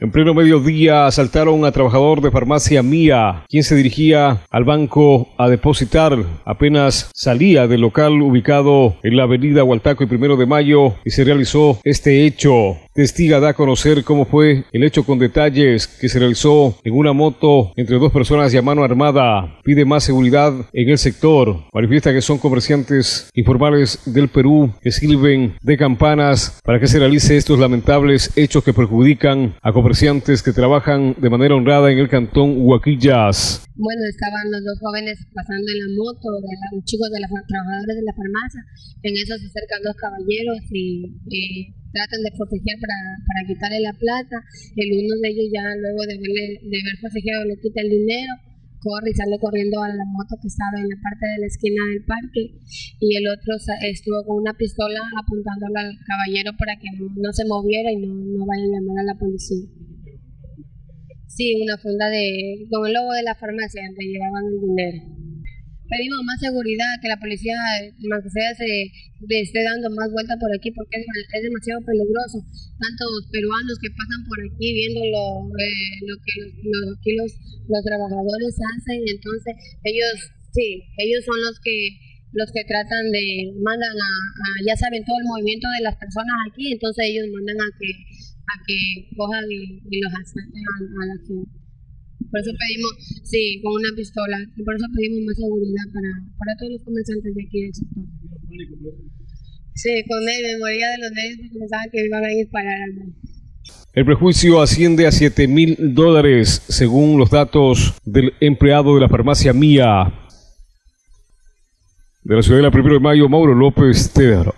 En pleno mediodía asaltaron a trabajador de farmacia Mía, quien se dirigía al banco a depositar. Apenas salía del local ubicado en la avenida Hualtaco y Primero de Mayo y se realizó este hecho. Testiga da a conocer cómo fue el hecho con detalles que se realizó en una moto entre dos personas y a mano armada. Pide más seguridad en el sector. Manifiesta que son comerciantes informales del Perú que sirven de campanas para que se realice estos lamentables hechos que perjudican a comerciantes que trabajan de manera honrada en el cantón Huaquillas. Bueno, estaban los dos jóvenes pasando en la moto, de los chicos de los trabajadores de la farmacia. En eso se acercan dos caballeros y tratan de proteger para, para quitarle la plata. El uno de ellos ya luego de, verle, de haber protegido le quita el dinero, corre y sale corriendo a la moto que estaba en la parte de la esquina del parque y el otro estuvo con una pistola apuntándole al caballero para que no, se moviera y no, no vaya a llamar a la policía. Sí, una funda de, con el logo de la farmacia donde llevaban el dinero pedimos más seguridad, que la policía, más que sea, se, esté dando más vueltas por aquí porque es, demasiado peligroso. Tantos peruanos que pasan por aquí viendo lo, eh, lo que los, aquí los, los trabajadores hacen, entonces ellos, sí, ellos son los que los que tratan de, mandan a, ya saben todo el movimiento de las personas aquí, entonces ellos mandan a que, a que cojan y, los asalten a la gente. Por eso pedimos, sí, con una pistola. Y por eso pedimos más seguridad para, para todos los comerciantes de aquí del sector. Sí, con me moría de los nervios porque pensaba que iban a disparar al El prejuicio asciende a 7 mil dólares, según los datos del empleado de la farmacia Mía de la ciudad de la 1 de mayo, Mauro López Tedaro.